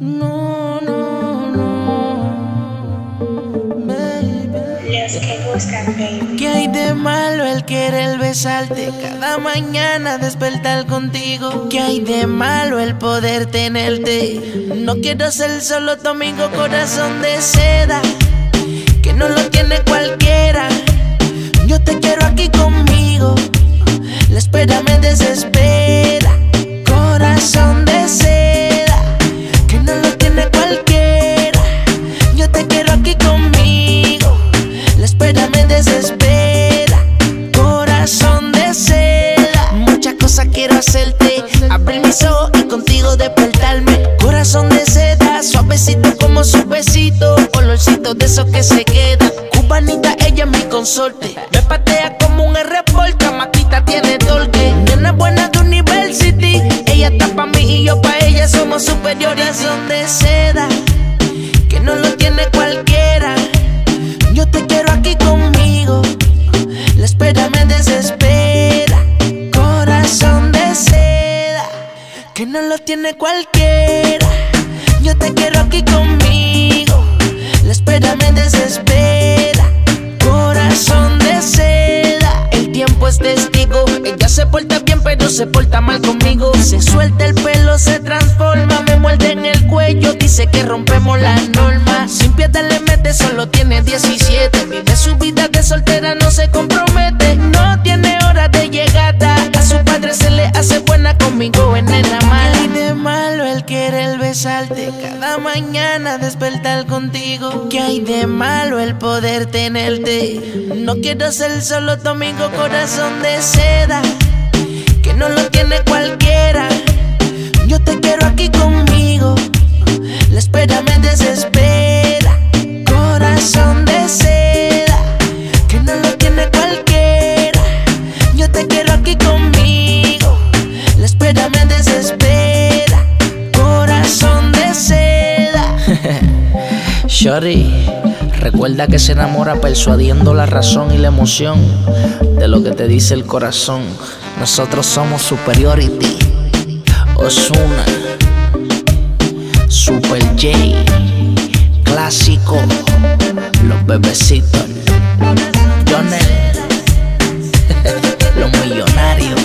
No, no, no. Baby. ¿Qué hay de malo el querer besarte cada mañana despertar contigo? ¿Qué hay de malo el poder tenerte? No quiero ser solo domingo corazón de seda, que no lo tiene cualquiera. Yo te quiero aquí conmigo, la espera me desespera. Despertarme. Corazón de seda, suavecito como su besito. Olorcito de esos que se quedan. Cubanita, ella es mi consorte. Me patea como un R-Porta, Maquita tiene torque. Nena buena de University. Ella está pa' mí y yo pa' ella. Somos superiores. Son de seda, que no lo tiene cualquiera. Yo te quiero aquí conmigo. La espera me desespera. Lo tiene cualquiera. Yo te quiero aquí conmigo. La espera me desespera. Corazón de seda, el tiempo es testigo. Ella se porta bien, pero se porta mal conmigo. Se suelta el pelo, se transforma, me muerde en el cuello. Dice que rompemos las normas. Sin piedad le mete, solo tiene 17. Besarte cada mañana despertar contigo? ¿Qué hay de malo el poder tenerte? No quiero ser solo domingo corazón de seda, que no lo tiene cualquiera. Yo te quiero aquí conmigo, Recuerda que se enamora persuadiendo la razón y la emoción de lo que te dice el corazón. Nosotros somos Superiority, Osuna, Super J, Clásico, Los Bebecitos, Jonel, Los Millonarios.